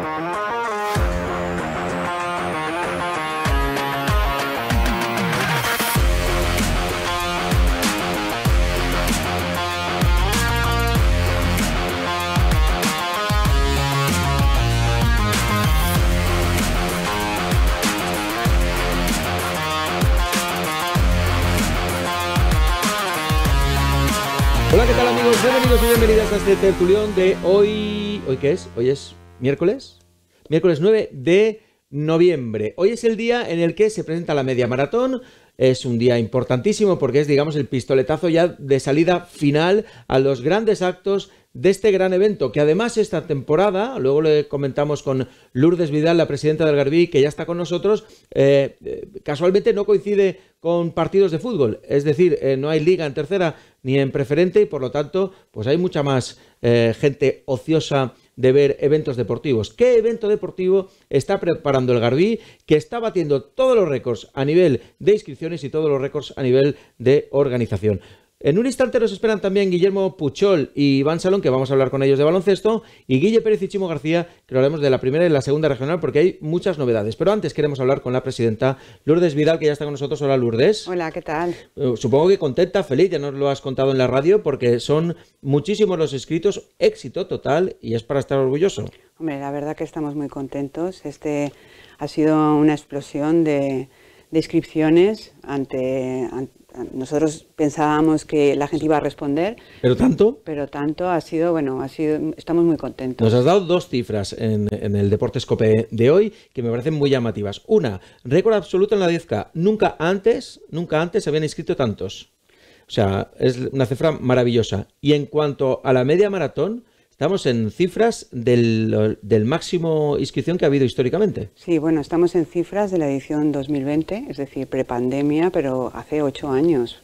Hola, ¿qué tal amigos? Bienvenidos y bienvenidas a este tertulión de hoy... ¿Hoy qué es? ¿Hoy es miércoles? Miércoles 9 de noviembre. Hoy es el día en el que se presenta la media maratón. Es un día importantísimo porque es, digamos, el pistoletazo ya de salida final a los grandes actos de este gran evento, que además esta temporada, luego le comentamos con Lourdes Vidal, la presidenta del Garbí, que ya está con nosotros, eh, eh, casualmente no coincide con partidos de fútbol, es decir, eh, no hay liga en tercera ni en preferente y por lo tanto, pues hay mucha más gente ociosa de ver eventos deportivos. ¿Qué evento deportivo está preparando el Garbí que está batiendo todos los récords a nivel de inscripciones y todos los récords a nivel de organización? En un instante nos esperan también Guillermo Puchol y Iván Salón, que vamos a hablar con ellos de baloncesto, y Guille Pérez y Chimo García, que hablaremos de la primera y la segunda regional, porque hay muchas novedades. Pero antes queremos hablar con la presidenta Lourdes Vidal, que ya está con nosotros. Hola, Lourdes. Hola, ¿qué tal? Eh, supongo que contenta, feliz, ya nos lo has contado en la radio, porque son muchísimos los escritos, éxito total, y es para estar orgulloso. Hombre, la verdad que estamos muy contentos. Este ha sido una explosión de, inscripciones ante nosotros pensábamos que la gente iba a responder. ¿Pero tanto? Pero tanto ha sido, bueno, ha sido, estamos muy contentos. Nos has dado dos cifras en, el Deportes Cope de hoy que me parecen muy llamativas. Una, récord absoluto en la 10K. Nunca antes, nunca antes se habían inscrito tantos. O sea, es una cifra maravillosa. Y en cuanto a la media maratón, Estamos en cifras del, máximo inscripción que ha habido históricamente. Sí, bueno, estamos en cifras de la edición 2020, es decir, prepandemia, pero hace ocho años.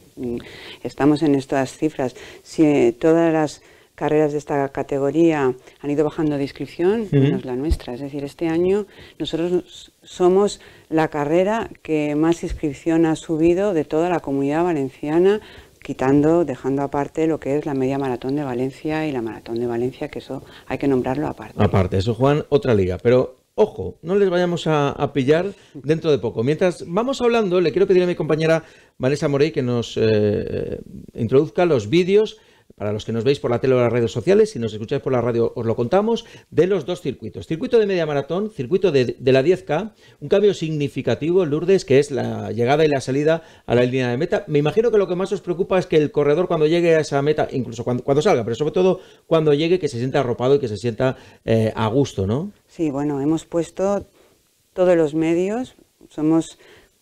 Estamos en estas cifras. Si todas las carreras de esta categoría han ido bajando de inscripción, menos la nuestra. Es decir, este año nosotros somos la carrera que más inscripción ha subido de toda la comunidad valenciana quitando, dejando aparte lo que es la media maratón de Valencia y la maratón de Valencia, que eso hay que nombrarlo aparte. Aparte, eso Juan, otra liga, pero ojo, no les vayamos a, pillar dentro de poco. Mientras vamos hablando, le quiero pedir a mi compañera Vanessa Morey que nos eh, introduzca los vídeos para los que nos veis por la tele o las redes sociales, si nos escucháis por la radio os lo contamos, de los dos circuitos. Circuito de media maratón, circuito de, la 10K, un cambio significativo, Lourdes, que es la llegada y la salida a la línea de meta. Me imagino que lo que más os preocupa es que el corredor cuando llegue a esa meta, incluso cuando, cuando salga, pero sobre todo cuando llegue, que se sienta arropado y que se sienta eh, a gusto, ¿no? Sí, bueno, hemos puesto todos los medios, somos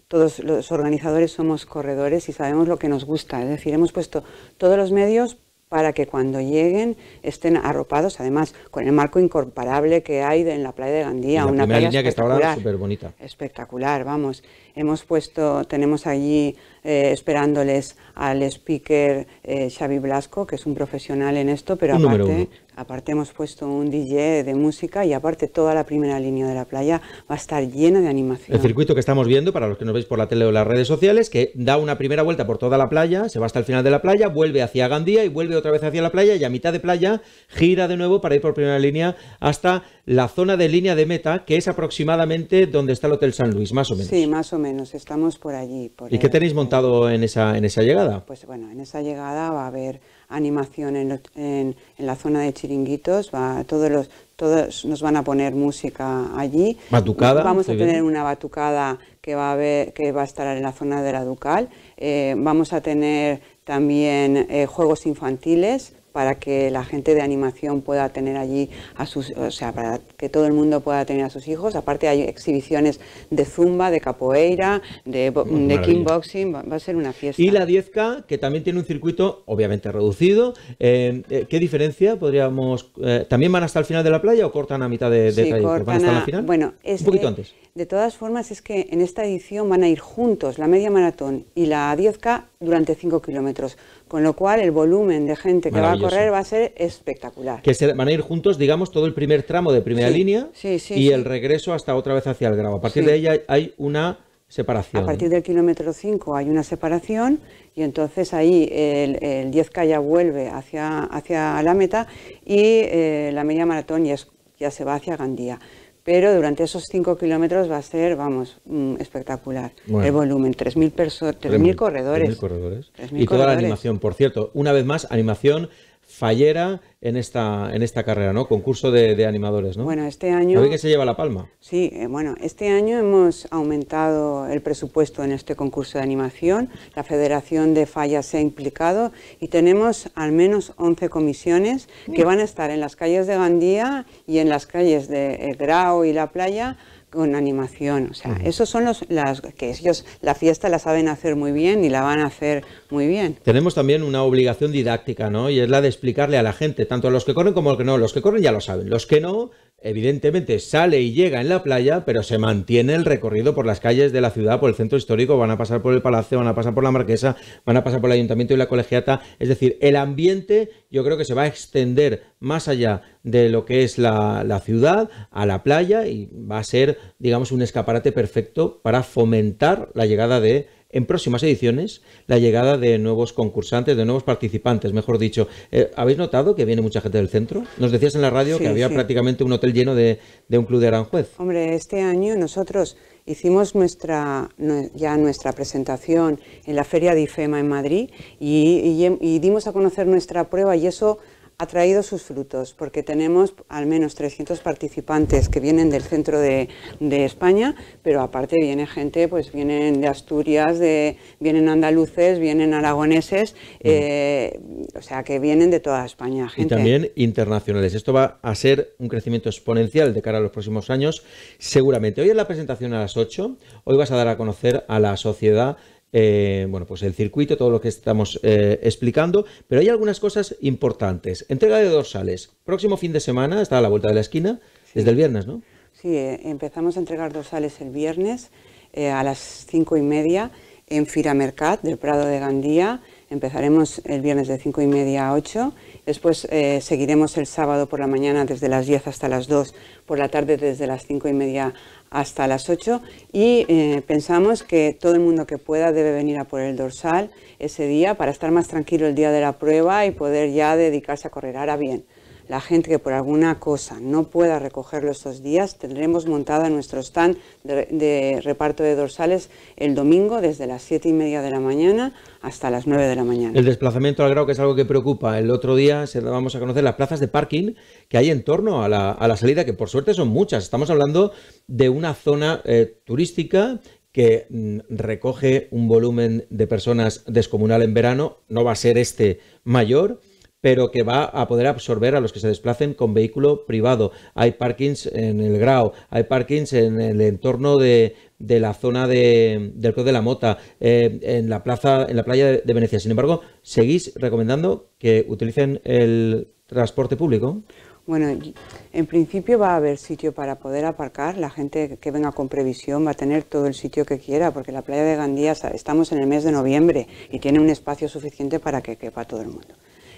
todos los organizadores somos corredores y sabemos lo que nos gusta. Es decir, hemos puesto todos los medios para que cuando lleguen estén arropados, además con el marco incomparable que hay en la playa de Gandía, una playa línea que está ahora súper bonita. Espectacular, vamos. Hemos puesto, tenemos allí eh, esperándoles al speaker eh, Xavi Blasco, que es un profesional en esto, pero aparte, aparte hemos puesto un DJ de música y aparte toda la primera línea de la playa va a estar llena de animación. El circuito que estamos viendo, para los que nos veis por la tele o las redes sociales, que da una primera vuelta por toda la playa, se va hasta el final de la playa, vuelve hacia Gandía y vuelve otra vez hacia la playa y a mitad de playa gira de nuevo para ir por primera línea hasta la zona de línea de meta, que es aproximadamente donde está el Hotel San Luis, más o menos. Sí, más o menos, estamos por allí. ¿Y qué tenéis montado en esa, en esa llegada? Pues bueno, en esa llegada va a haber animación en, en, la zona de chiringuitos, va, todos, los, todos nos van a poner música allí. ¿Batucada? Vamos a tener una batucada que va, a ver, que va a estar en la zona de la Ducal. Eh, vamos a tener también eh, juegos infantiles para que la gente de animación pueda tener allí a sus, o sea, para que todo el mundo pueda tener a sus hijos. Aparte hay exhibiciones de zumba, de capoeira, de, de kickboxing, va, a ser una fiesta. Y la 10K, que también tiene un circuito obviamente reducido. Eh, eh, ¿Qué diferencia podríamos... Eh, ¿También van hasta el final de la playa o cortan a mitad de, de sí, ¿Van hasta la final? Bueno, un poquito antes. De todas formas, es que en esta edición van a ir juntos la media maratón y la 10K durante 5 kilómetros, con lo cual el volumen de gente que va a correr va a ser espectacular. Que se, van a ir juntos, digamos, todo el primer tramo de primera línea y el regreso hasta otra vez hacia el grado. A partir de ella hay una separación. A partir del kilómetro 5 hay una separación y entonces ahí el, 10K ya vuelve hacia, hacia la meta y eh, la media maratón ya, ya se va hacia Gandía pero durante esos 5 kilómetros va a ser, vamos, mm, espectacular. El volumen, 3.000 3.000 corredores. 3.000 corredores. y toda la animación, por cierto, una vez más, animación fallera en esta, en esta carrera, ¿no? Concurso de, animadores, ¿no? Bueno, este año... ¿Sabe que se lleva la palma? Sí, eh, bueno, este año hemos aumentado el presupuesto en este concurso de animación, la Federación de Fallas se ha implicado y tenemos al menos 11 comisiones que van a estar en las calles de Gandía y en las calles de Grau y La Playa con animación. O sea, esos son los las que ellos la fiesta la saben hacer muy bien y la van a hacer muy bien. Tenemos también una obligación didáctica, ¿no? Y es la de explicarle a la gente, tanto a los que corren como a los que no. Los que corren ya lo saben. Los que no, evidentemente sale y llega en la playa, pero se mantiene el recorrido por las calles de la ciudad, por el centro histórico, van a pasar por el palacio, van a pasar por la marquesa, van a pasar por el ayuntamiento y la colegiata. Es decir, el ambiente yo creo que se va a extender más allá de lo que es la, la ciudad, a la playa, y va a ser, digamos, un escaparate perfecto para fomentar la llegada de en próximas ediciones la llegada de nuevos concursantes, de nuevos participantes, mejor dicho. Eh, ¿Habéis notado que viene mucha gente del centro? Nos decías en la radio que había prácticamente un hotel lleno de, un club de Aranjuez. Hombre, este año nosotros hicimos nuestra, ya nuestra presentación en la Feria de IFEMA en Madrid y dimos a conocer nuestra prueba y eso ha traído sus frutos, porque tenemos al menos 300 participantes que vienen del centro de, España, pero aparte viene gente, pues vienen de Asturias, de, vienen andaluces, vienen aragoneses, eh, o sea que vienen de toda España. Y también internacionales. Esto va a ser un crecimiento exponencial de cara a los próximos años, seguramente. Hoy en la presentación a las 8, hoy vas a dar a conocer a la sociedad eh, bueno, pues el circuito, todo lo que estamos eh, explicando, pero hay algunas cosas importantes. Entrega de dorsales. Próximo fin de semana, está a la vuelta de la esquina, desde el viernes, ¿no? Sí, eh, empezamos a entregar dorsales el viernes a las cinco y media en Firamercat del Prado de Gandía. Empezaremos el viernes de cinco y media a 8. Después seguiremos el sábado por la mañana desde las 10 hasta las 2, por la tarde desde las cinco y media hasta las 8 y eh, pensamos que todo el mundo que pueda debe venir a por el dorsal ese día para estar más tranquilo el día de la prueba y poder ya dedicarse a correr. Ahora bien, la gente que por alguna cosa no pueda recogerlo estos días, tendremos montada nuestro stand de, reparto de dorsales el domingo desde las 7 y media de la mañana hasta las 9 de la mañana. El desplazamiento al grado, que es algo que preocupa. El otro día se vamos a conocer las plazas de parking que hay en torno a la, salida, que por suerte son muchas. Estamos hablando de una zona eh, turística que mm, recoge un volumen de personas descomunal en verano, no va a ser este mayor, pero que va a poder absorber a los que se desplacen con vehículo privado. Hay parkings en el Grau, hay parkings en el entorno de, la zona del Club de la Mota, eh, en la plaza, en la playa de, Venecia. Sin embargo, ¿seguís recomendando que utilicen el transporte público? Bueno, en principio va a haber sitio para poder aparcar. La gente que venga con previsión va a tener todo el sitio que quiera, porque la playa de Gandía estamos en el mes de noviembre y tiene un espacio suficiente para que quepa todo el mundo.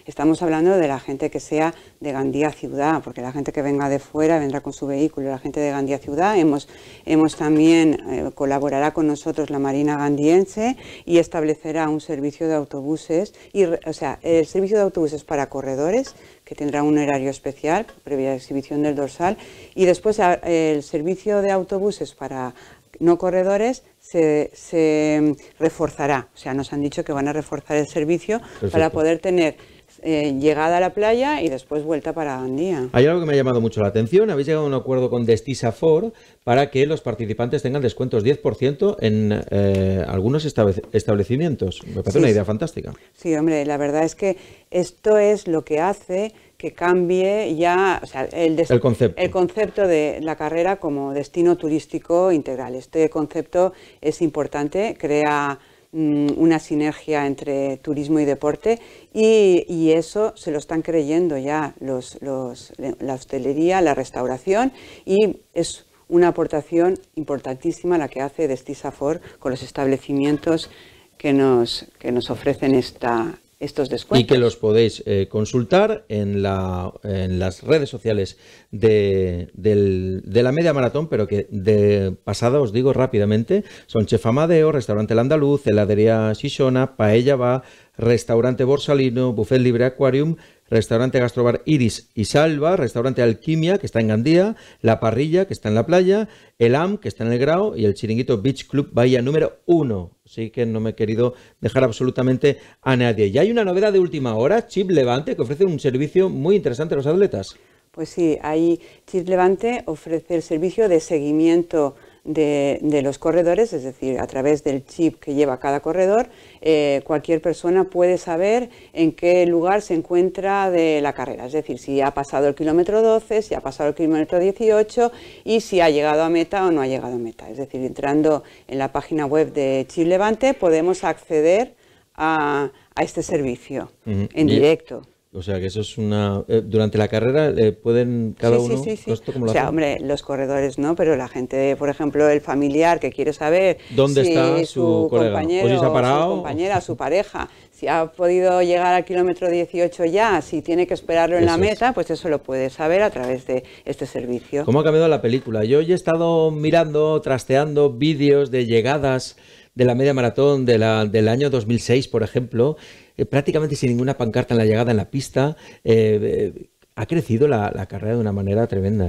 Estamos hablando de la gente que sea de Gandía Ciudad, porque la gente que venga de fuera vendrá con su vehículo. La gente de Gandía Ciudad, hemos, hemos también, eh, colaborará con nosotros la Marina Gandiense y establecerá un servicio de autobuses, y, o sea, el servicio de autobuses para corredores, que tendrá un horario especial, previa exhibición del dorsal, y después el servicio de autobuses para no corredores se, se, reforzará. O sea, nos han dicho que van a reforzar el servicio para poder tener eh, llegada a la playa y después vuelta para Andía. Hay algo que me ha llamado mucho la atención. Habéis llegado a un acuerdo con Destisa Ford para que los participantes tengan descuentos 10% en eh, algunos establecimientos. Me parece una idea fantástica. Sí, hombre, la verdad es que esto es lo que hace que cambie ya el, el, concepto. el concepto de la carrera como destino turístico integral. Este concepto es importante, crea una sinergia entre turismo y deporte y, eso se lo están creyendo ya los, la hostelería, la restauración y es una aportación importantísima la que hace Destisafor con los establecimientos que nos, que nos ofrecen esta, estos descuentos. Y que los podéis eh, consultar en, la, en, las redes sociales de, la media maratón, pero que de pasada os digo rápidamente, son Chef Amadeo, Restaurante El Andaluz, Heladería Shishona, Paella Va, Restaurante Borsalino, Buffet Libre Aquarium, restaurante Gastrobar Iris y Salva, restaurante Alquimia, que está en Gandía, La Parrilla, que está en la playa, el AM, que está en el Grau, y el chiringuito Beach Club Bahía número uno. Así que no me he querido dejar absolutamente a nadie. Y hay una novedad de última hora, Chip Levante, que ofrece un servicio muy interesante a los atletas. Pues sí, ahí Chip Levante ofrece el servicio de seguimiento de, los corredores, es decir, a través del chip que lleva cada corredor, eh, cualquier persona puede saber en qué lugar se encuentra de la carrera, es decir, si ha pasado el kilómetro 12, si ha pasado el kilómetro 18 y si ha llegado a meta o no ha llegado a meta. Es decir, entrando en la página web de Chip Levante podemos acceder a, este servicio en directo. O sea, que eso es una... Eh, durante la carrera eh, pueden cada uno... Sí, sí, sí. o sea, hombre, los corredores no, pero la gente, por ejemplo, el familiar que quiere saber... ¿Dónde está su, compañero, o su compañera, su pareja, si ha podido llegar al kilómetro 18 ya, si tiene que esperarlo en la meta, pues eso lo puede saber a través de este servicio. ¿Cómo ha cambiado la película? Yo he estado mirando, trasteando vídeos de llegadas de la media maratón de la, del año 2006, por ejemplo, eh, prácticamente sin ninguna pancarta en la llegada en la pista. Eh, eh, ha crecido la, carrera de una manera tremenda.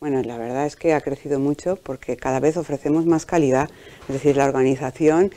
Bueno, la verdad es que ha crecido mucho porque cada vez ofrecemos más calidad. Es decir, la organización,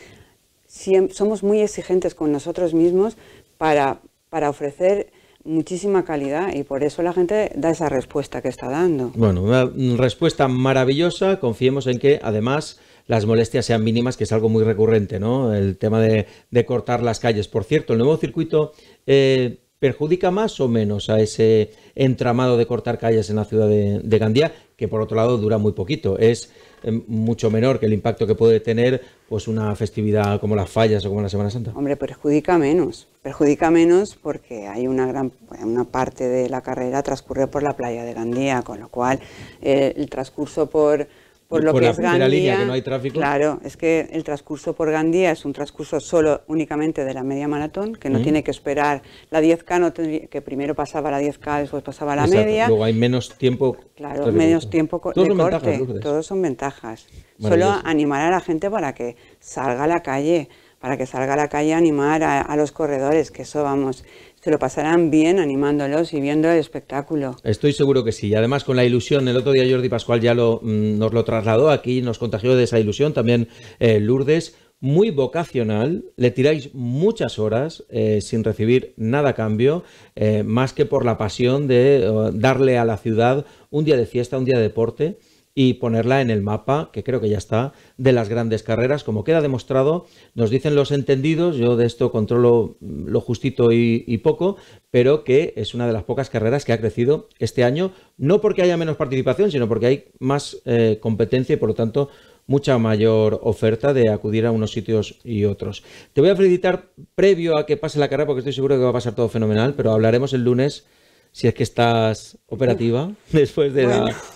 somos muy exigentes con nosotros mismos para, para ofrecer muchísima calidad y por eso la gente da esa respuesta que está dando. Bueno, una respuesta maravillosa. Confiemos en que además las molestias sean mínimas, que es algo muy recurrente, ¿no? El tema de, cortar las calles. Por cierto, el nuevo circuito eh, perjudica más o menos a ese entramado de cortar calles en la ciudad de, Gandía, que por otro lado dura muy poquito. Es em, mucho menor que el impacto que puede tener pues una festividad como las fallas o como la Semana Santa. Hombre, perjudica menos. Perjudica menos porque hay una gran una parte de la carrera transcurre por la playa de Gandía, con lo cual eh, el transcurso por por lo que es Gandía, línea que no hay tráfico. Claro, es que el transcurso por Gandía es un transcurso solo únicamente de la media maratón, que no tiene que esperar la 10K, no que primero pasaba la 10K, después pasaba la media. Luego hay menos tiempo. Claro, menos tiempo de corte. Todos son ventajas. Solo animar a la gente para que salga a la calle, para que salga a la calle a animar a los corredores, que eso vamos, se lo pasarán bien animándolos y viendo el espectáculo. Estoy seguro que sí. Y además con la ilusión, el otro día Jordi Pascual ya lo, mm, nos lo trasladó aquí, nos contagió de esa ilusión, también eh, Lourdes, muy vocacional, le tiráis muchas horas eh, sin recibir nada a cambio, eh, más que por la pasión de darle a la ciudad un día de fiesta, un día de deporte y ponerla en el mapa, que creo que ya está, de las grandes carreras. Como queda demostrado, nos dicen los entendidos, yo de esto controlo lo justito y, poco, pero que es una de las pocas carreras que ha crecido este año, no porque haya menos participación, sino porque hay más eh, competencia y por lo tanto mucha mayor oferta de acudir a unos sitios y otros. Te voy a felicitar previo a que pase la carrera, porque estoy seguro que va a pasar todo fenomenal, pero hablaremos el lunes si es que estás operativa después de,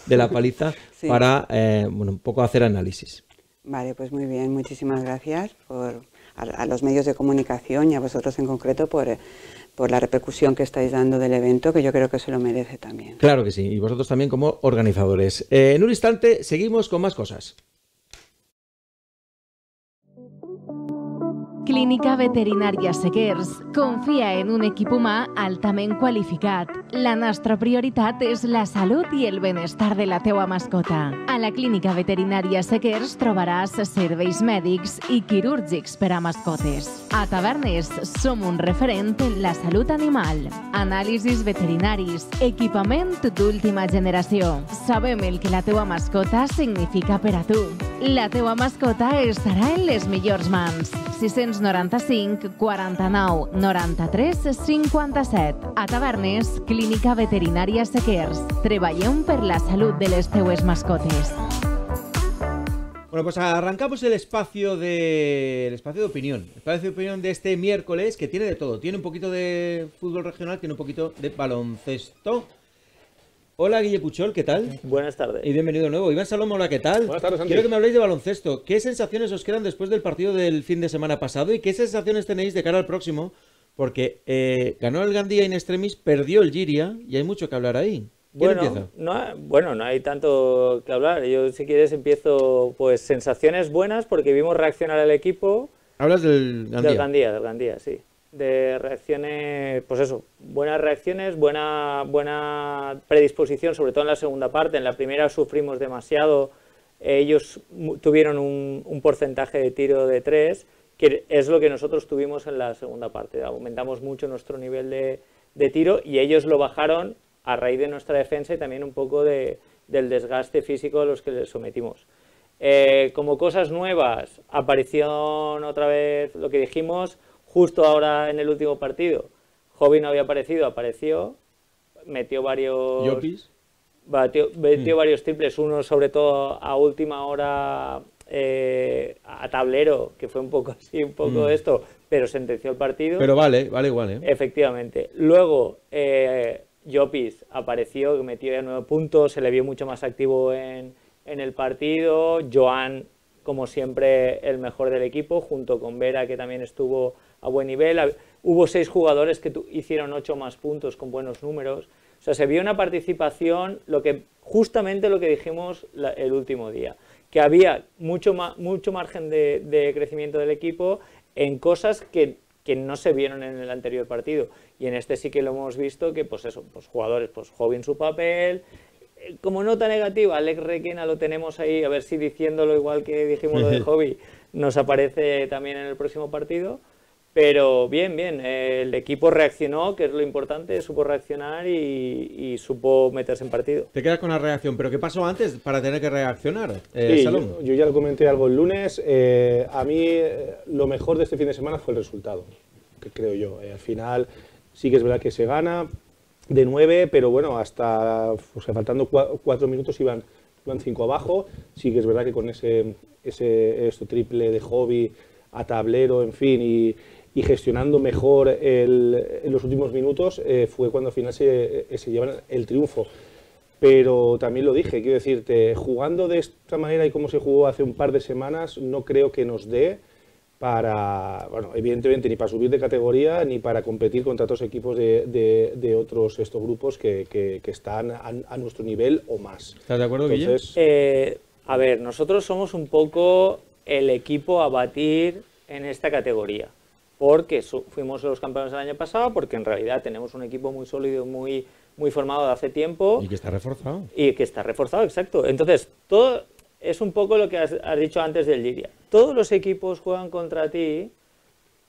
la, paliza para eh, bueno, un poco hacer análisis. Vale, pues muy bien, muchísimas gracias por, a, los medios de comunicación y a vosotros en concreto por, por la repercusión que estáis dando del evento, que yo creo que se lo merece también. Claro que sí, y vosotros también como organizadores. Eh, en un instante seguimos con más cosas. Clínica Veterinària Seguers confia en un equip humà altament qualificat. La nostra prioritat és la salut i el benestar de la teua mascota. A la Clínica Veterinària Seguers trobaràs serveis mèdics i quirúrgics per a mascotes. A Tavernes som un referent en la salut animal. Anàlisis veterinaris, equipament d'última generació. Sabem el que la teua mascota significa per a tu. La teua mascota estarà en les millors mans. 695 49 93 57. A Tavernes, Clínica Veterinària Sequers. Treballem per la salut de les teues mascotes. Bueno, pues arrancamos el espacio de el espacio de opinión. El espacio de opinión de este miércoles que tiene de todo. Tiene un poquito de fútbol regional, tiene un poquito de baloncesto Hola Guille Puchol, ¿qué tal? Buenas tardes. Y bienvenido de nuevo. Iván Salom, hola, ¿qué tal? Buenas tardes, Quiero que me habléis de baloncesto. ¿Qué sensaciones os quedan después del partido del fin de semana pasado y qué sensaciones tenéis de cara al próximo? Porque eh, ganó el Gandía in extremis, perdió el Giria y hay mucho que hablar ahí. ¿Quién bueno, empieza? No, bueno, no hay tanto que hablar. Yo, si quieres, empiezo pues sensaciones buenas porque vimos reaccionar al equipo. ¿Hablas del Gandía? Del Gandía, del Gandía, sí. De reacciones, pues eso, buenas reacciones, buena, buena predisposición, sobre todo en la segunda parte. En la primera sufrimos demasiado, ellos tuvieron un, porcentaje de tiro de tres, que es lo que nosotros tuvimos en la segunda parte. Aumentamos mucho nuestro nivel de, de tiro y ellos lo bajaron a raíz de nuestra defensa y también un poco de, del desgaste físico a los que les sometimos. Eh, como cosas nuevas, aparició otra vez lo que dijimos justo ahora en el último partido. Jovi no había aparecido, apareció, metió varios... ¿Yopis? Batió, metió mm. varios triples, uno sobre todo a última hora eh, a tablero, que fue un poco así, un poco mm. esto, pero sentenció el partido. Pero vale, vale igual, ¿eh? Efectivamente. Luego, eh, Jopis apareció, metió ya nueve puntos, se le vio mucho más activo en, en el partido. Joan, como siempre, el mejor del equipo, junto con Vera, que también estuvo a buen nivel. Hubo seis jugadores que hicieron ocho más puntos con buenos números. O sea, se vio una participación, lo que, justamente lo que dijimos el último día, que había mucho, mucho margen de, de crecimiento del equipo en cosas que, que, no se vieron en el anterior partido. Y en este sí que lo hemos visto, que pues eso, pues jugadores, pues joven su papel, como nota negativa, Alex Requena lo tenemos ahí, a ver si diciéndolo igual que dijimos lo de Hobby, nos aparece también en el próximo partido. Pero bien, bien, el equipo reaccionó, que es lo importante, supo reaccionar y, supo meterse en partido. Te quedas con la reacción, pero ¿qué pasó antes para tener que reaccionar? Eh, yo, ya lo comenté algo el lunes. Eh, a mí eh, lo mejor de este fin de semana fue el resultado, que creo yo. al final sí que es verdad que se gana, de 9, pero bueno, hasta faltando cuatro minutos iban, iban cinco abajo. Sí que es verdad que con ese, ese esto, triple de hobby a tablero, en fin, y, y gestionando mejor el, en los últimos minutos, eh, fue cuando al final se, eh, se llevan el triunfo. Pero también lo dije, quiero decirte, jugando de esta manera y como se jugó hace un par de semanas, no creo que nos dé para, bueno, evidentemente ni para subir de categoría ni para competir contra otros equipos de, de, otros estos grupos que, que, están a, nuestro nivel o más. ¿Estás de acuerdo, Entonces, eh, a ver, nosotros somos un poco el equipo a batir en esta categoría, porque fuimos los campeones el año pasado, porque en realidad tenemos un equipo muy sólido, muy, muy formado de hace tiempo. Y que está reforzado. Y que está reforzado, exacto. Entonces, todo es un poco lo que has, dicho antes del Liria. Todos los equipos juegan contra ti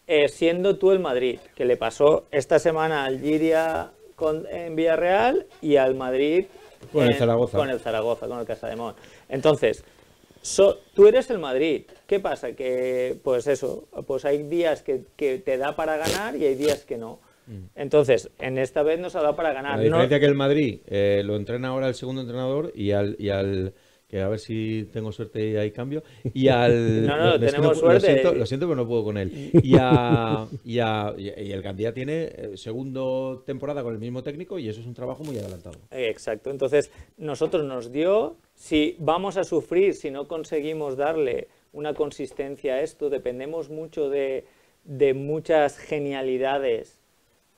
eh, siendo tú el Madrid, que le pasó esta semana al Liria con, en Villarreal y al Madrid con el Zaragoza. Con el Zaragoza, con el Casademón. Entonces, tú eres el Madrid. ¿Qué pasa? Que, pues eso, pues hay días que, te da para ganar y hay días que no. Mm. Entonces, en esta vez nos ha dado para ganar. La diferencia que el Madrid eh, lo entrena ahora el segundo entrenador y al, y al que a ver si tengo suerte y hay cambio. Y al. No, no, tenemos suerte. Lo siento, pero no puedo con él. Y, a, y, a, y el Gandía tiene eh, segundo temporada con el mismo técnico y eso es un trabajo muy adelantado. Exacto. Entonces, nosotros nos dio. Si vamos a sufrir, si no conseguimos darle una consistencia esto, dependemos mucho de, de muchas genialidades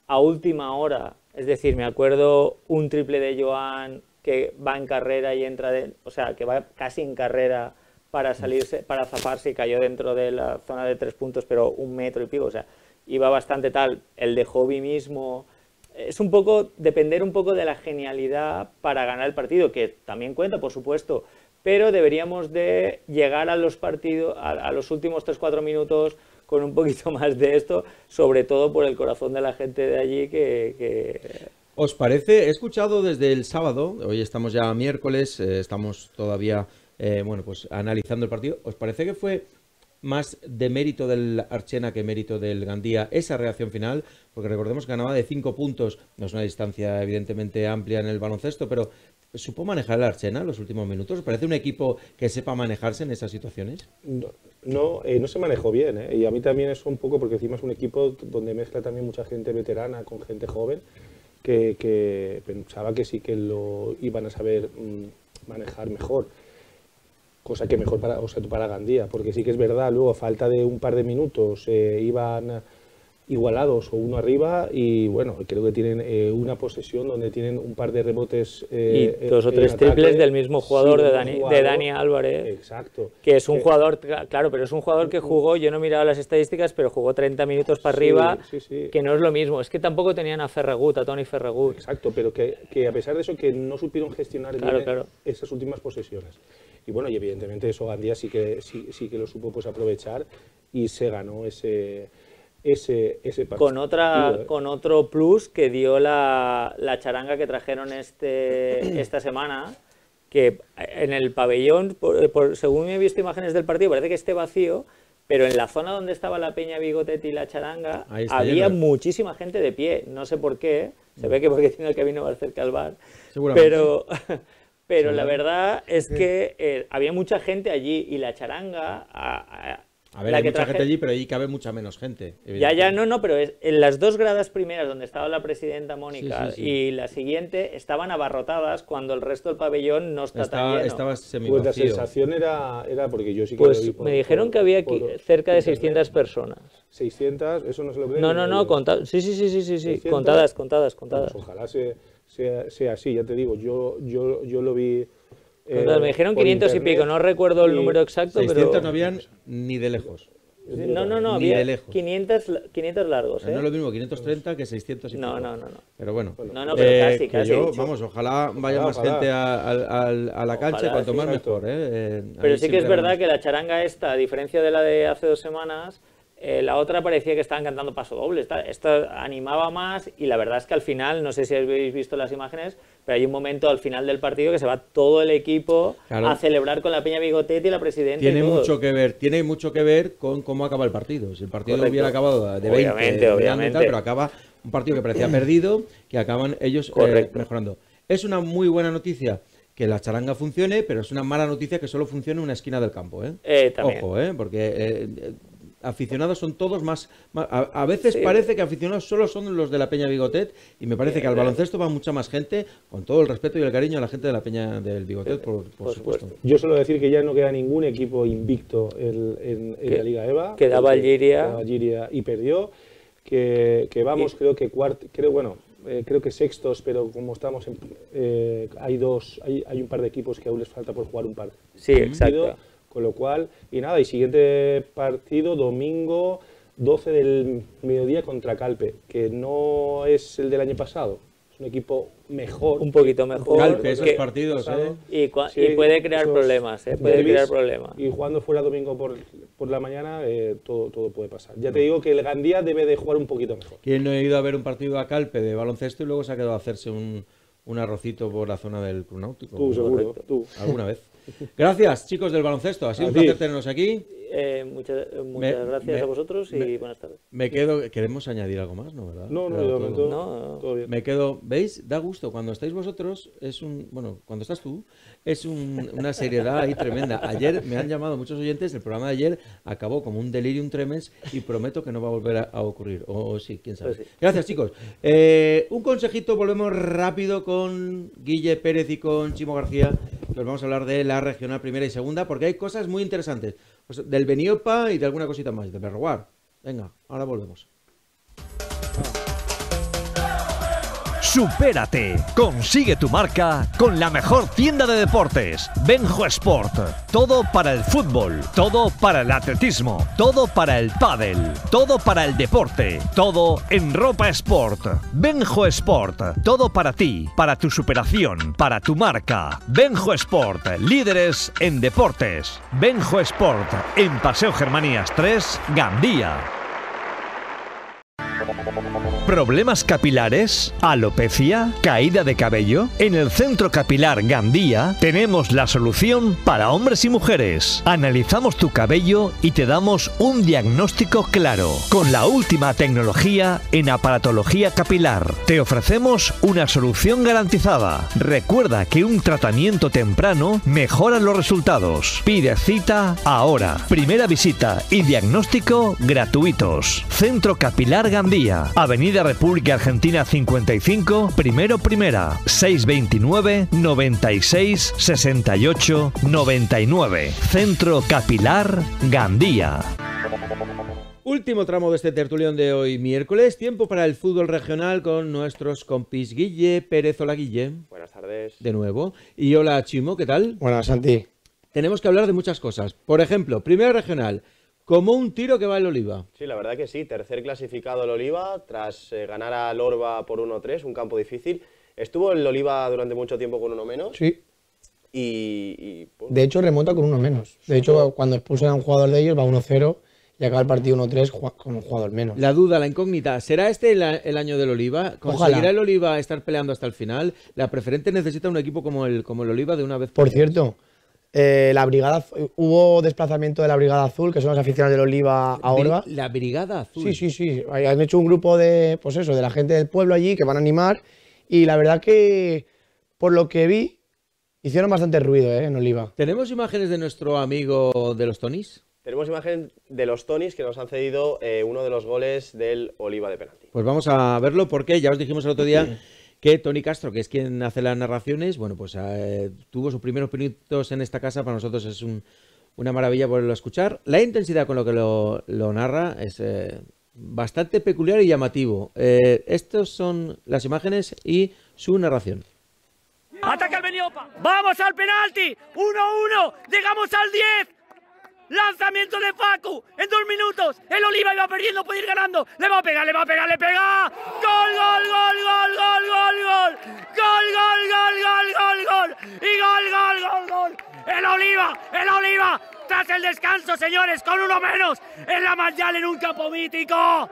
a última hora. Es decir, me acuerdo un triple de Joan que va en carrera y entra, de, o sea, que va casi en carrera para salirse, para zafarse y cayó dentro de la zona de tres puntos, pero un metro y pico, o sea, iba bastante tal. El de Hobby mismo, es un poco, depender un poco de la genialidad para ganar el partido, que también cuenta, por supuesto, pero deberíamos de llegar a los partidos, a, los últimos 3-4 minutos con un poquito más de esto, sobre todo por el corazón de la gente de allí que ¿Os parece? He escuchado desde el sábado, hoy estamos ya miércoles, eh, estamos todavía eh, bueno, pues analizando el partido. ¿Os parece que fue más de mérito del Archena que mérito del Gandía esa reacción final? Porque recordemos que ganaba de 5 puntos, no es una distancia evidentemente amplia en el baloncesto, pero ¿supo manejar el Archena en los últimos minutos? ¿Os parece un equipo que sepa manejarse en esas situaciones? No, no, eh, se manejó bien, y a mí también es un poco porque encima es un equipo donde mezcla también mucha gente veterana con gente joven que, pensaba que sí que lo iban a saber mm, manejar mejor. Cosa que mejor para, o sea, para Gandía, porque sí que es verdad, luego a falta de un par de minutos eh, iban, igualados o uno arriba y bueno, creo que tienen eh, una posesión donde tienen un par de rebotes. Eh, y dos o tres triples del mismo jugador, de, Dani, de Dani Álvarez. Exacto. Que es un jugador, claro, pero es un jugador que jugó, yo no he mirado las estadísticas, pero jugó 30 minutos para arriba, que no es lo mismo. Es que tampoco tenían a Ferragut, a Tony Ferragut. Exacto, pero que, que, a pesar de eso que no supieron gestionar esas últimas posesiones. Y bueno, y evidentemente eso Gandía sí que, sí, sí que lo supo pues aprovechar y se ganó ese ese, ese Con, otra, con otro plus que dio la, la charanga que trajeron este, esta semana, que en el pabellón, por, según he visto imágenes del partido, parece que esté vacío, pero en la zona donde estaba la Peña Bigotet y la charanga había muchísima gente de pie, no sé por qué, se ve que porque tiene el camino más cerca al bar, pero... Pero la verdad es que eh, había mucha gente allí y la charanga a ver, hay mucha gente allí, pero allí cabe mucha menos gente. Ya, ya, no, no, pero en las dos gradas primeras donde estaba la presidenta Mónica y la siguiente estaban abarrotadas cuando el resto del pabellón no está tan lleno. Estaba pues la sensación era, era porque yo sí que pues me dijeron que había aquí cerca de 600 personas. 600, eso no se lo creo. No, no, no, sí, sí, sí, sí, sí, sí, contadas, contadas, contadas. Pues ojalá sea, sea, así, ya te digo, yo, yo, yo lo vi me dijeron 500 y pico, no recuerdo el número exacto, 600 pero... no habían ni de lejos. No, no, no, había 500, 500 largos. ¿eh? No es lo mismo 530 que 600 y pico. No, no, no, no. Pero bueno. No, no, pero casi, casi. Yo, vamos, ojalá vaya más gente a, a, la cancha, cuanto más mejor. ¿eh? eh pero sí que es verdad que la charanga esta, a diferencia de la de hace dos semanas, eh, la otra parecía que estaban cantando paso doble. Esta, animaba más y la verdad es que al final, no sé si habéis visto las imágenes, pero hay un momento al final del partido que se va todo el equipo a celebrar con la Peña Bigotete y la presidenta. Tiene mucho que ver, tiene mucho que ver con cómo acaba el partido. Si el partido no hubiera acabado de 20, obviamente, obviamente. pero acaba un partido que parecía perdido, que acaban ellos eh, mejorando. Es una muy buena noticia que la charanga funcione, pero es una mala noticia que solo funcione en una esquina del campo. ¿eh? eh Ojo, ¿eh? porque aficionados son todos más... a, veces parece que aficionados solo son los de la Peña Bigotet y me parece que al baloncesto va mucha más gente, con todo el respeto y el cariño a la gente de la Peña del Bigotet, por, supuesto. Yo suelo decir que ya no queda ningún equipo invicto en, la Liga EVA. Quedaba Algeria. y perdió. Que, vamos, creo que cuarto, creo, bueno, eh, creo que sextos, pero como estamos, eh, hay dos, hay, hay, un par de equipos que aún les falta por jugar un par. Sí, exacto. Con lo cual, y nada, y siguiente partido, domingo 12 del mediodía contra Calpe, que no es el del año pasado, es un equipo mejor. Un poquito mejor. Calpe, esos partidos, ¿eh? Y, puede crear problemas, ¿eh? Puede crear problemas. Y jugando fuera domingo por, por la mañana, eh, todo, todo puede pasar. Ya te digo que el Gandía debe de jugar un poquito mejor. ¿Quién no ha ido a ver un partido a Calpe de baloncesto y luego se ha quedado a hacerse un, un arrocito por la zona del Club Náutico? Tú, seguro, tú. ¿Alguna vez? Gracias, chicos del baloncesto. Ha sido un placer tenernos aquí. Eh, muchas, muchas gracias a vosotros y buenas tardes. Me quedo. ¿Queremos añadir algo más, no, verdad? No, no, momento. No, todo bien. Me quedo. ¿Veis? Da gusto. Cuando estáis vosotros, es un. Bueno, cuando estás tú, es una seriedad ahí tremenda. Ayer me han llamado muchos oyentes. El programa de ayer acabó como un delirium tremens y prometo que no va a volver a, ocurrir. O, sí, quién sabe. Pues gracias, chicos. Eh, un consejito. Volvemos rápido con Guille Pérez y con Chimo García. Que os vamos a hablar de la regional primera y segunda porque hay cosas muy interesantes. Pues del Beniopa y de alguna cosita más, de Berroguar. Venga, ahora volvemos. Supérate. Consigue tu marca con la mejor tienda de deportes, Benjo Sport. Todo para el fútbol, todo para el atletismo, todo para el pádel, todo para el deporte, todo en ropa sport. Benjo Sport. Todo para ti, para tu superación, para tu marca. Benjo Sport. Líderes en deportes. Benjo Sport. En Paseo Germanías 3, Gandía. ¿Problemas capilares? ¿Alopecia? ¿Caída de cabello? En el Centro Capilar Gandía tenemos la solución para hombres y mujeres. Analizamos tu cabello y te damos un diagnóstico claro. Con la última tecnología en aparatología capilar. Te ofrecemos una solución garantizada. Recuerda que un tratamiento temprano mejora los resultados. Pide cita ahora. Primera visita y diagnóstico gratuitos. Centro Capilar Gandía. Avenida República Argentina 55, primero primera, 629 96 68 99. Centro Capilar Gandía. Último tramo de este tertulión de hoy, miércoles. Tiempo para el fútbol regional con nuestros compis Guille Pérez. Hola, Guille. Buenas tardes. De nuevo. Y hola, Chimo, ¿qué tal? Buenas, Santi. Tenemos que hablar de muchas cosas. Por ejemplo, primera regional. Como un tiro que va el Oliva. Sí, la verdad que sí. Tercer clasificado el Oliva, tras eh, ganar al Orba por 1-3, un campo difícil. Estuvo el Oliva durante mucho tiempo con uno menos. Sí. Y, y, pues, De hecho, remonta con uno menos. De hecho, cuando expulsan a un jugador de ellos, va 1-0 y acaba el partido 1-3 jua- con un jugador menos. La duda, la incógnita, ¿será este el, el año del Oliva? ¿Conseguirá Ojalá. el Oliva estar peleando hasta el final? La preferente necesita un equipo como el, como el Oliva de una vez Por todas. cierto, eh, la brigada hubo desplazamiento de la Brigada Azul, que son las aficionadas del Oliva a Orba. La Brigada Azul. Sí, sí, sí. Han hecho un grupo de, pues eso, de la gente del pueblo allí que van a animar. Y la verdad que, por lo que vi, hicieron bastante ruido ¿eh? en Oliva. ¿Tenemos imágenes de nuestro amigo de los Tonis? tenemos imagen de los Tonis que nos han cedido eh, uno de los goles del Oliva de penalti. Pues vamos a verlo porque ya os dijimos el otro día que Tony Castro, que es quien hace las narraciones, bueno, pues eh, tuvo sus primeros minutos en esta casa, para nosotros es un- una maravilla poderlo escuchar. La intensidad con lo que lo, lo narra es eh, bastante peculiar y llamativo. Eh, Estas son las imágenes y su narración. Ataca el Beniopa. Vamos al penalti. 1-1. Llegamos al 10. Lanzamiento de Facu. En dos minutos. El Oliva iba perdiendo. Puede ir ganando. Le va a pegar, le va a pegar, le pega. Gol, gol, gol, gol, gol, gol, gol. Gol, gol, gol, gol, gol, gol. Y gol, gol, gol, gol. El Oliva, el Oliva. Tras el descanso, señores, con uno menos. En la Mayal en un campo mítico.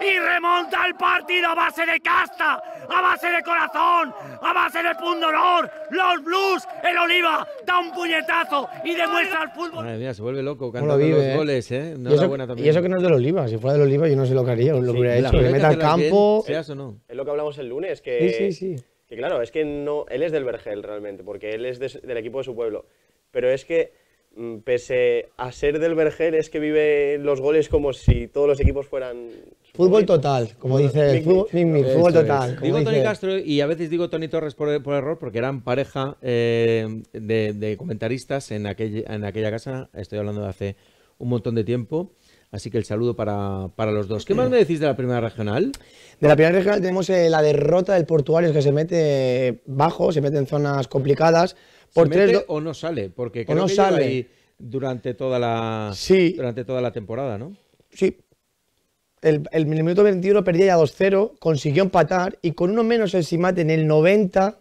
Y remonta el partido a base de casta, a base de corazón, a base de pundonor. Los Blues, el Oliva, da un puñetazo y demuestra el fútbol. Madre mía, se vuelve loco ¿Cómo cantando lo vive, los eh? goles, ¿eh? Y eso, Enhorabuena también. y eso que no es del Oliva. Si fuera del Oliva, yo no sé lo que haría, lo que hubiera La hecho. Que verdad meta al hacerlas bien, campo. seas o no. Es lo que hablamos el lunes, que, Sí, sí, sí. que claro, es que no, él es del Vergel realmente, porque él es de del equipo de su pueblo. Pero es que, mm, pese a ser del Vergel, es que vive los goles como si todos los equipos fueran... Fútbol total, como dice fútbol, fútbol total. Digo Tony Castro y a veces digo Tony Torres por, por error porque eran pareja eh, de, de comentaristas en, aquella en aquella casa. Estoy hablando de hace un montón de tiempo. Así que el saludo para, para los dos. ¿Qué más me decís de la primera regional? De la primera regional tenemos eh, la derrota del Portuarios que se mete bajo, se mete en zonas complicadas. Por ¿Se tres mete do- o no sale? Porque creo no que sale. ahí durante toda la Sí. durante toda la temporada, ¿no? Sí. El, el minuto 21 perdía ya 2-0, consiguió empatar y con uno menos el Simate en el 90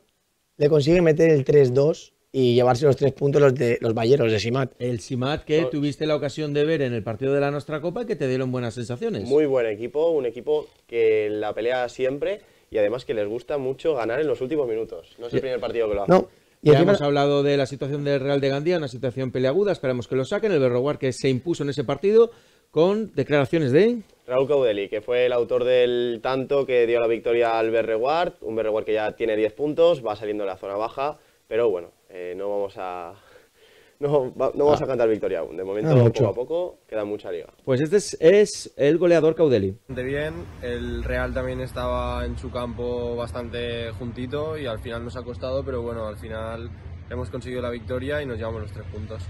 le consigue meter el 3-2 y llevarse los tres puntos los de los Balleros de Simat. El Simat que tuviste la ocasión de ver en el partido de la Nostra Copa y que te dieron buenas sensaciones. Muy buen equipo, un equipo que la pelea siempre y además que les gusta mucho ganar en los últimos minutos. No es el primer partido que lo hace. No. Y Ya encima- hemos hablado de la situación del Real de Gandía, una situación peleaguda, esperamos que lo saquen. El Berroguar que se impuso en ese partido con declaraciones de... Raúl Caudeli, que fue el autor del tanto que dio la victoria al Berreguard, un Berreguard que ya tiene 10 puntos, va saliendo de la zona baja, pero bueno, eh, no vamos a no, va- no vamos a cantar victoria aún. De momento, No mucho. poco a poco, queda mucha liga. Pues este es, es el goleador Caudeli. bastante bien. El Real también estaba en su campo bastante juntito y al final nos ha costado, pero bueno, al final hemos conseguido la victoria y nos llevamos los tres puntos.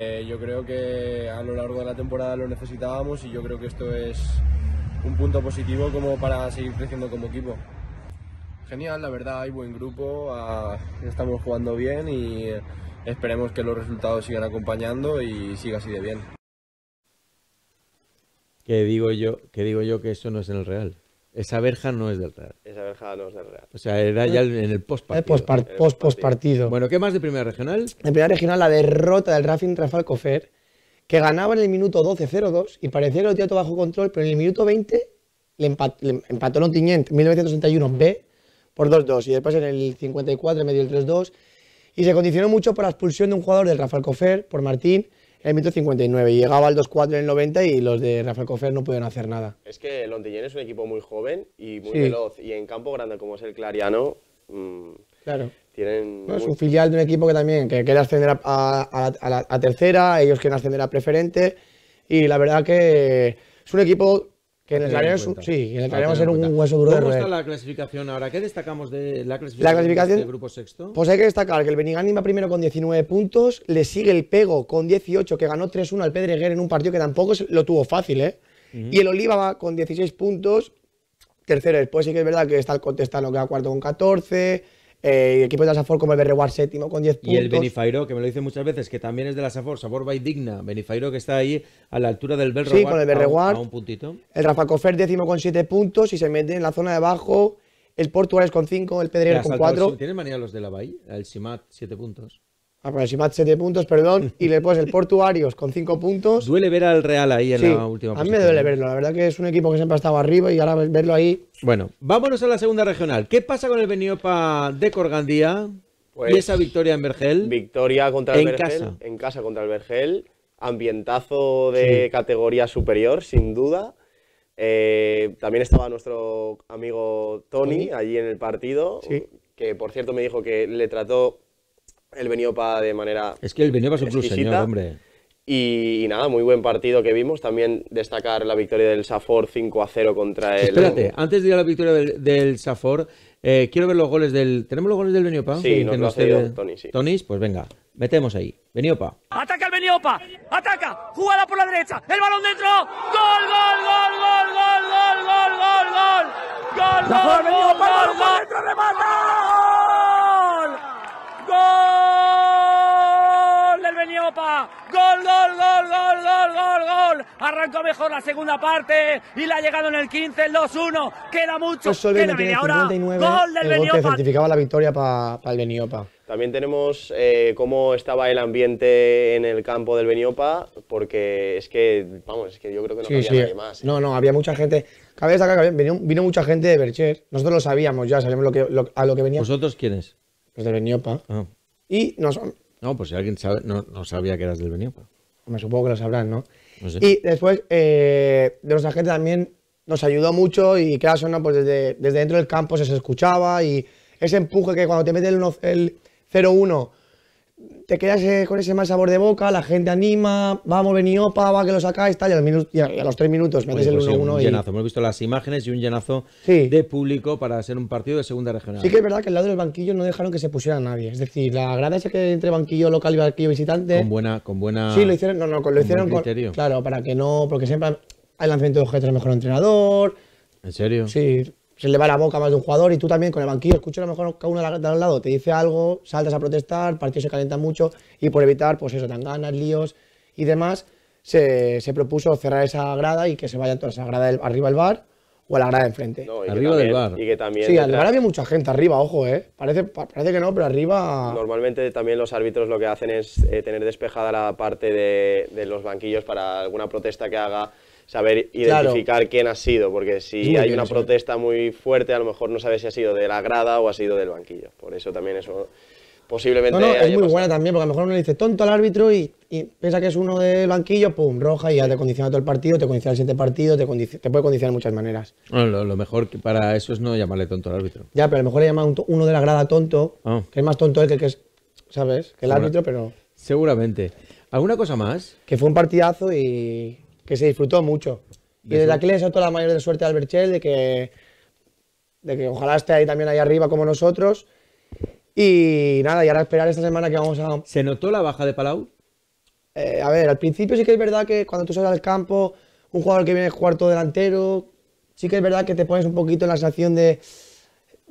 Eh, yo creo que a lo largo de la temporada lo necesitábamos y yo creo que esto es un punto positivo como para seguir creciendo como equipo. Genial, la verdad, hay buen grupo, ah, estamos jugando bien y esperemos que los resultados sigan acompañando y siga así de bien. Que digo yo, que digo yo que eso no es en el Real. Esa verja no es del Real. Esa verja no es del Real. O sea, era ya en el post el post-par- post- post-partido. Bueno, ¿qué más de primera regional? En primera regional, la derrota del Racing Rafael Cofer, que ganaba en el minuto 12 0-2 y parecía que lo tenía todo bajo control, pero en el minuto 20 le, empat- le empató el Ontinyent 1961 B por 2-2 y después en el 54 medio el 3-2 y se condicionó mucho por la expulsión de un jugador del Rafael Cofer por Martín el minuto 59 y llegaba al 2-4 en el 90 y los de Rafael Cofer no pudieron hacer nada. Es que el Ontillén es un equipo muy joven y muy Sí. veloz, y en campo grande como es el Clariano, mm, Claro. tienen... Es un filial de un equipo que también que quiere ascender a, a- a tercera, ellos quieren ascender a preferente y la verdad que es un equipo que un- cuenta. sí, en tener ser en un hueso duro ¿Cómo está la clasificación ahora? ¿Qué destacamos de la clasificación, La clasificación, de este grupo sexto? pues hay que destacar que el Benigani va primero con 19 puntos, le sigue el Pego con 18, que ganó 3-1 al Pedreguer en un partido que tampoco lo tuvo fácil, ¿eh? Y el Oliva va con 16 puntos. Tercero, después sí que es verdad que está el Contestano que va cuarto con 14. Eh, equipos de la Safor como el Berreguar séptimo con 10 puntos. Y el Benifairo, que me lo dice muchas veces, que también es de la Safor, Sabor by Digna. Benifairo que está ahí a la altura del Berreguar. Sí, con el Berreguar. A, un, a un puntito. El Rafa Cofer décimo con 7 puntos y se mete en la zona de abajo. El Portugal con 5, el Pedreguer con 4. ¿Tienes manía los de la Bahía? El Simat, 7 puntos. Simat 7 puntos, perdón. y después el Portuarios con 5 puntos. Duele ver al Real ahí en Sí, la última a mí me posición, duele ¿eh? verlo. La verdad que es un equipo que siempre ha estado arriba y ahora verlo ahí. Bueno, vámonos a la segunda regional. ¿Qué pasa con el Beniopa de Corgandía? Pues, y esa victoria en Vergel. Victoria contra el En Vergel, casa. en casa contra el Vergel, ambientazo de categoría superior, sin duda. Eh, también estaba nuestro amigo Tony, Tony. allí en el partido, Sí. que por cierto me dijo que le trató el Beniopa de manera Es que el Beniopa es un plus, señor, hombre. Y, y nada, muy buen partido que vimos. También destacar la victoria del Safor 5 a 0 contra el. Espérate, antes de ir a la victoria del, del Safor, eh, quiero ver los goles del. ¿Tenemos los goles del Beniopa? Sí, nos lo ha cedido Tony, sí. Tonis, pues venga, metemos ahí. Beniopa. Ataca el Beniopa, ataca, jugada por la derecha, el balón dentro, gol, gol, gol, gol, gol, gol, gol, gol, gol, gol, gol, gol, gol, gol, dentro, remata, gol, gol del Beniopa, gol, gol, gol, gol, gol, gol, gol, arrancó mejor la segunda parte y le ha llegado en el 15, el 2-1, queda mucho, Pues queda media hora, 59, gol del el gol que certificaba la victoria para el Beniopa. También tenemos eh, cómo estaba el ambiente en el campo del Beniopa, porque es que, vamos, es que yo creo que no Sí, había sí. nadie más. ¿eh? No, no, había mucha gente. Cabe destacar que vino, vino mucha gente de Bercher. Nosotros lo sabíamos ya, sabíamos lo que, lo- a lo que venía. ¿Vosotros quiénes? Los de Beniopa. Ah. Y nos, No, pues si alguien sabe, no, no sabía que eras del Beniopa. me supongo que lo sabrán, ¿no? No sé. Y después, eh, de nuestra gente también nos ayudó mucho y creas o no, pues desde, desde dentro del campo se, se escuchaba y ese empuje que cuando te mete el, el 0-1 te quedas eh, con ese mal sabor de boca, la gente anima, vamos, Beniopa, va que lo sacáis, tal, y a los, y a, y a los tres minutos metes Oye, el pues sí, 1-1 un y... llenazo. Hemos visto las imágenes y un llenazo Sí. de público para ser un partido de segunda regional. Sí que es verdad que al lado del banquillo no dejaron que se pusiera nadie. Es decir, la grada esa que entre banquillo local y banquillo visitante... Con buena, con buena. Sí, lo hicieron, no, no, lo hicieron con, criterio. claro, para que no, porque siempre hay lanzamiento de objetos mejor entrenador, ¿En serio? sí, se le va la boca a más de un jugador y tú también con el banquillo escuchas a lo mejor cada uno de al lado te dice algo, saltas a protestar, el partido se calienta mucho y por evitar, pues eso, tan ganas, líos y demás, se, se propuso cerrar esa grada y que se vayan todas a esa grada del- arriba del bar o a la grada de enfrente. No, Arriba del también- bar. Y que también sí, al bar había mucha gente arriba, ojo, eh. Parece, pa- parece que no, pero arriba. Normalmente también los árbitros lo que hacen es eh, tener despejada la parte de, de los banquillos para alguna protesta que haga, saber Claro. identificar quién ha sido, porque si muy hay una eso. protesta muy fuerte, a lo mejor no sabes si ha sido de la grada o ha sido del banquillo. Por eso también eso posiblemente No, no, es muy pasado. buena también, porque a lo mejor uno le dice tonto al árbitro y, y piensa que es uno del banquillo, pum, roja y ya te condiciona todo el partido, te condiciona el siguiente partido, te, te puede condicionar de muchas maneras. Bueno, lo, lo mejor que para eso es no llamarle tonto al árbitro. Ya, pero a lo mejor le llama un to- uno de la grada tonto, Ah. que es más tonto él que, que es, ¿sabes? Que el árbitro, pero Seguramente. ¿Alguna cosa más? que fue un partidazo y que se disfrutó mucho. Y desde aquí le deseo toda la mayor de suerte al Berchel de que, de que ojalá esté ahí también ahí arriba como nosotros. Y nada, y ahora esperar esta semana que vamos a, ¿Se notó la baja de Palau? Eh, a ver, al principio sí que es verdad que cuando tú sales al campo, un jugador que viene cuarto delantero, sí que es verdad que te pones un poquito en la sensación de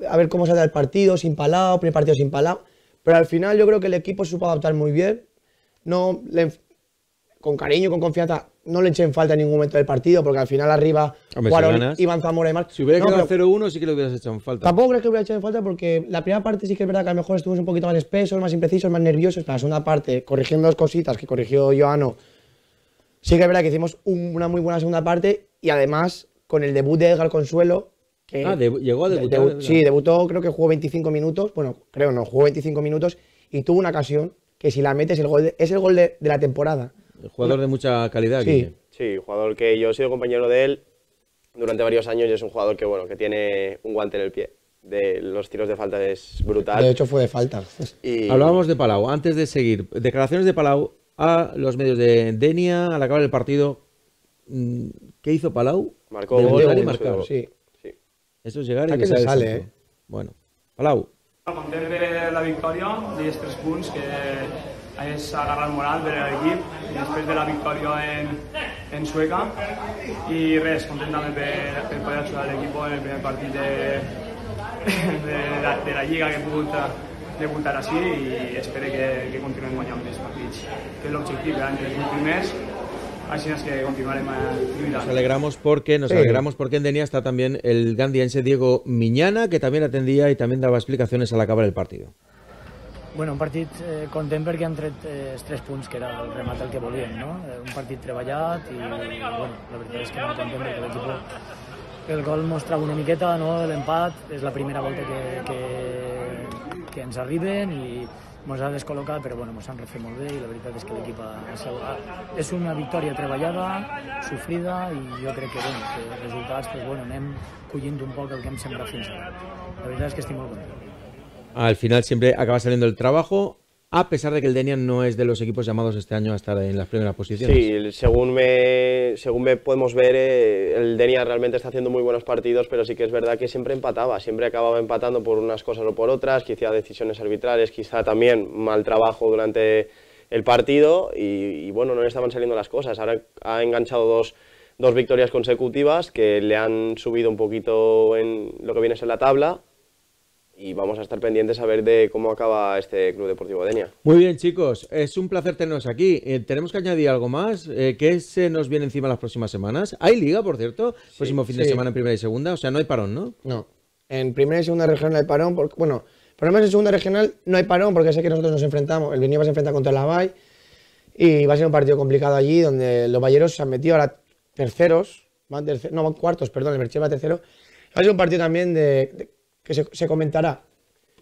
a ver cómo sale el partido, sin palao, primer partido sin palao. Pero al final yo creo que el equipo se supo adaptar muy bien. No le con cariño, con confianza, no le eché en falta en ningún momento del partido, porque al final arriba Hombre, si jugaron ganas. Iván Zamora y Marc. Si hubiera No, quedado pero 0-1 sí que le hubieras echado en falta. Tampoco creo que hubiera echado en falta porque la primera parte sí que es verdad que a lo mejor estuvimos un poquito más espesos, más imprecisos, más nerviosos. Pero la segunda parte, corrigiendo dos cositas que corrigió Joano, sí que es verdad que hicimos un- una muy buena segunda parte y además con el debut de Edgar Consuelo. Que Ah, debu- llegó a de- debutar, debu- sí, debutó, creo que jugó 25 minutos. Bueno, creo no, jugó 25 minutos y tuvo una ocasión que si la metes el gol de- es el gol de, de la temporada. El jugador de mucha calidad. Sí. Guille. Sí, jugador que yo he sido compañero de él durante varios años y es un jugador que, bueno, que tiene un guante en el pie. De los tiros de falta es brutal. De hecho fue de falta. y Hablábamos de Palau. Antes de seguir, declaraciones de Palau a los medios de Denia al acabar el partido. Mm, ¿Qué hizo Palau? Marcó De gol, y gol. Sí. Sí. Eso es llegar y Está que se sale, eh. Bueno, Palau. Content de la victòria, d'aquests tres punts, que és agarrar el moral per a l'equip i després de la victòria en, en Sueca. I res, content també per, per poder ajudar l'equip en el primer partit de, de, la, de la Lliga que he pogut debutar així i espero que, que continuem guanyant més partits, que és l'objectiu, que els primers así es que continuaremos Nos alegramos porque nos alegramos porque en Denia está también el gandiense Diego Miñana, que también atendía y también daba explicaciones al acabar el partido. Bueno, un partit eh, content perquè han tret eh, els tres punts, que era el remat el que volíem, no? Eh, un partit treballat i, bueno, la veritat és que molt content perquè l'equip el gol mostrava una miqueta, no?, l'empat, és la primera volta que, que, que ens arriben i ens ha descol·locat, però bueno, ens han refet molt bé i la veritat és que l'equip és una victòria treballada, sofrida i jo crec que, bueno, que els resultats, pues, bueno, anem collint un poc el que hem sembrat fins ara. La veritat és que estic molt content. Al final siempre acaba saliendo el trabajo, a pesar de que el Denia no es de los equipos llamados este año a estar en las primeras posiciones. Sí, según me, según me podemos ver, eh, el Denia realmente está haciendo muy buenos partidos, pero sí que es verdad que siempre empataba, siempre acababa empatando por unas cosas o por otras, quizá decisiones arbitrales, quizá también mal trabajo durante el partido y, bueno, no le estaban saliendo las cosas. Ahora ha enganchado dos, dos victorias consecutivas que le han subido un poquito en lo que viene a ser la tabla y vamos a estar pendientes a ver de cómo acaba este Club Deportivo Denia. Muy bien, chicos, es un placer tenernos aquí. Eh, ¿Tenemos que añadir algo más? Eh, ¿Qué se nos viene encima las próximas semanas? ¿Hay liga, por cierto? Próximo fin de semana en primera y segunda, o sea, no hay parón, ¿no? No. En primera y segunda regional hay parón, porque, bueno, por lo menos en segunda regional no hay parón porque sé que nosotros nos enfrentamos, el Viña va a enfrentar contra el Avay y va a ser un partido complicado allí donde los Balleros se han metido a terceros, van no, van cuartos, perdón, el Merche va tercero. Va a ser un partido también de que se, comentará.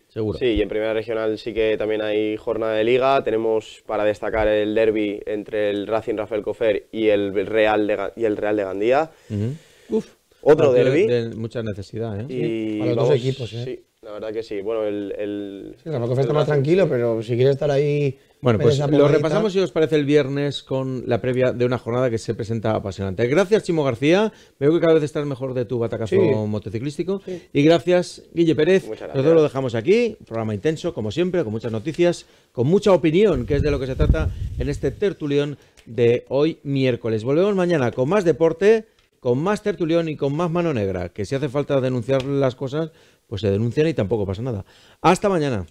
Seguro. Sí, y en primera regional sí que también hay jornada de liga. Tenemos para destacar el derby entre el Racing Rafael Cofer y el Real de, y el Real de Gandía. Uf. Otro derby. De, mucha necesidad, ¿eh? Y para los dos equipos, ¿eh? Sí, la verdad que sí. Bueno, el. el sí, Rafael Cofer está más tranquilo, pero si quiere estar ahí bueno, pues lo repasamos si os parece el viernes con la previa de una jornada que se presenta apasionante. Gracias, Chimo García. Veo que cada vez estás mejor de tu batacazo motociclístico. Y gracias, Guille Pérez. Nosotros lo dejamos aquí. Programa intenso, como siempre, con muchas noticias, con mucha opinión, que es de lo que se trata en este tertulión de hoy miércoles. Volvemos mañana con más deporte, con más tertulión y con más mano negra. Que si hace falta denunciar las cosas, pues se denuncian y tampoco pasa nada. Hasta mañana.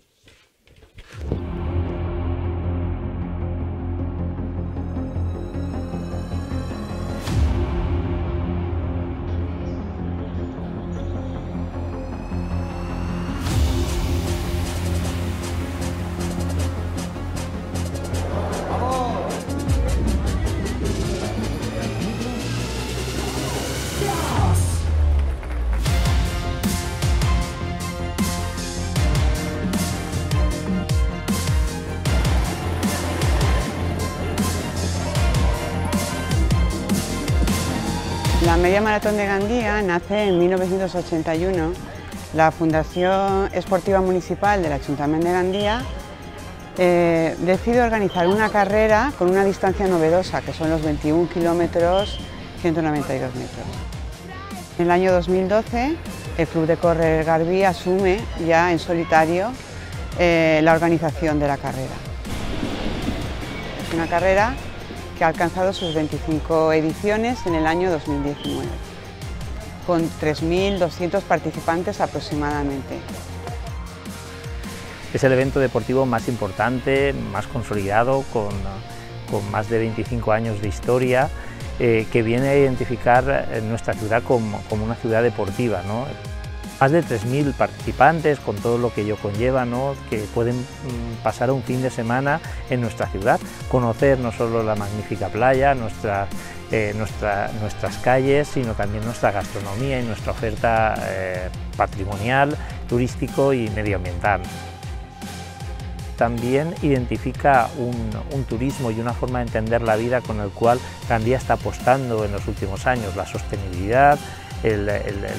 En 1981. La Fundación Esportiva Municipal del Ayuntamiento de Gandía eh, decide organizar una carrera con una distancia novedosa, que son los 21 kilómetros 192 metros. En el año 2012, el Club de Correr Garbí asume ya en solitario eh, la organización de la carrera. Es una carrera que ha alcanzado sus 25 ediciones en el año 2019, con 3.200 participantes aproximadamente. Es el evento deportivo más importante, más consolidado, con, más de 25 años de historia, eh, que viene a identificar nuestra ciudad como, como una ciudad deportiva. ¿no? Más de 3.000 participantes con todo lo que ello conlleva, ¿no? que pueden mm, pasar un fin de semana en nuestra ciudad, conocer no solo la magnífica playa, nuestra, eh, nuestras calles, sino también nuestra gastronomía y nuestra oferta eh, patrimonial, turístico y medioambiental también identifica un, turismo y una forma de entender la vida con el cual Gandía está apostando en los últimos años, la sostenibilidad, el,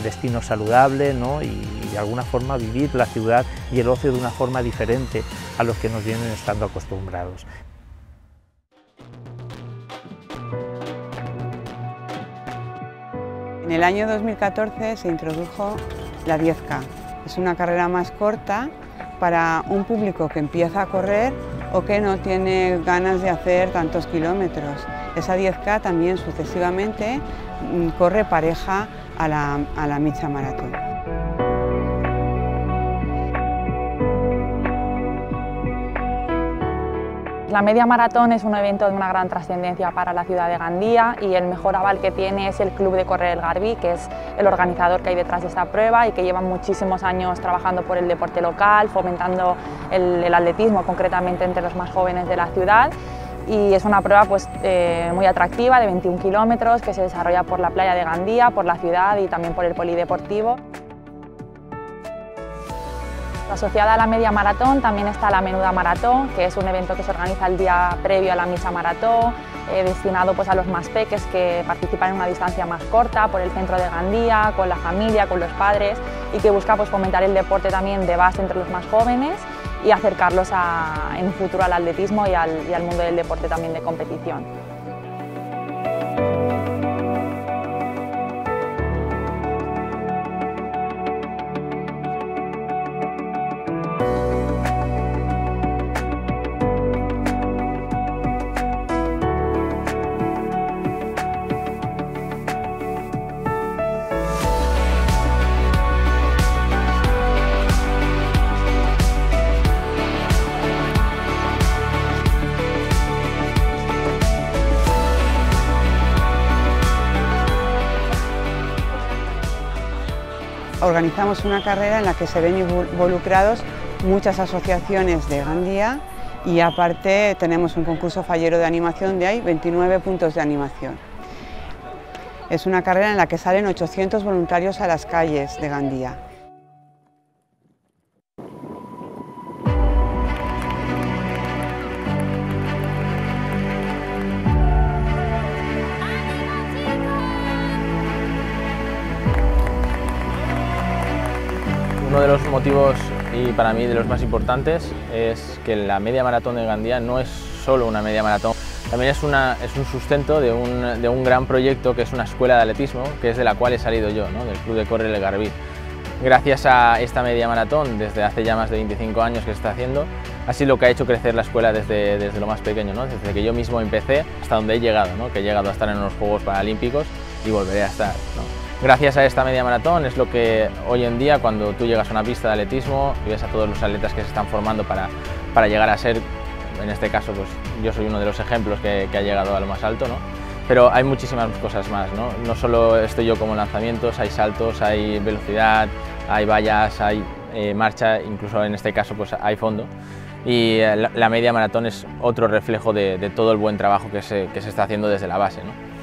destino saludable ¿no? y, de alguna forma vivir la ciudad y el ocio de una forma diferente a los que nos vienen estando acostumbrados. En el año 2014 se introdujo la 10K. Es una carrera más corta para un público que empieza a correr o que no tiene ganas de hacer tantos kilómetros esa 10K también sucesivamente mm, corre pareja a la, a la Micha Maratón. La media maratón es un evento de una gran trascendencia para la ciudad de Gandía y el mejor aval que tiene es el Club de Correr el Garbí, que es el organizador que hay detrás de esta prueba y que lleva muchísimos años trabajando por el deporte local, fomentando el, atletismo concretamente entre los más jóvenes de la ciudad y es una prueba pues, eh, muy atractiva de 21 kilómetros que se desarrolla por la playa de Gandía, por la ciudad y también por el polideportivo. Asociada a la media maratón también está la menuda maratón, que es un evento que se organiza el día previo a la misa maratón, eh, destinado pues, a los más peques que participan en una distancia más corta por el centro de Gandía, con la familia, con los padres y que busca pues, fomentar el deporte también de base entre los más jóvenes y acercarlos en un futuro al atletismo y al mundo del deporte también de competición. Organizamos una carrera en la que se ven involucrados muchas asociaciones de Gandía y aparte tenemos un concurso fallero de animación donde hay 29 puntos de animación. Es una carrera en la que salen 800 voluntarios a las calles de Gandía. Uno de los motivos y para mí de los más importantes es que la media maratón de Gandía no es solo una media maratón, también es, un sustento de un, gran proyecto que es una escuela de atletismo, que es de la cual he salido yo, del Club de Correr El Garbí. Gracias a esta media maratón, desde hace ya más de 25 años que se está haciendo, ha sido lo que ha hecho crecer la escuela desde, lo más pequeño, desde que yo mismo empecé hasta donde he llegado, que he llegado a estar en los Juegos Paralímpicos y volveré a estar. Gracias a esta media maratón es lo que hoy en día cuando tú llegas a una pista de atletismo y ves a todos los atletas que se están formando para, para llegar a ser, en este caso pues yo soy uno de los ejemplos que, ha llegado a lo más alto, ¿no? pero hay muchísimas cosas más, ¿no? no solo estoy yo como lanzamientos, hay saltos, hay velocidad, hay vallas, hay eh, marcha, incluso en este caso pues hay fondo y eh, la, media maratón es otro reflejo de, de, todo el buen trabajo que se, que se está haciendo desde la base. ¿no?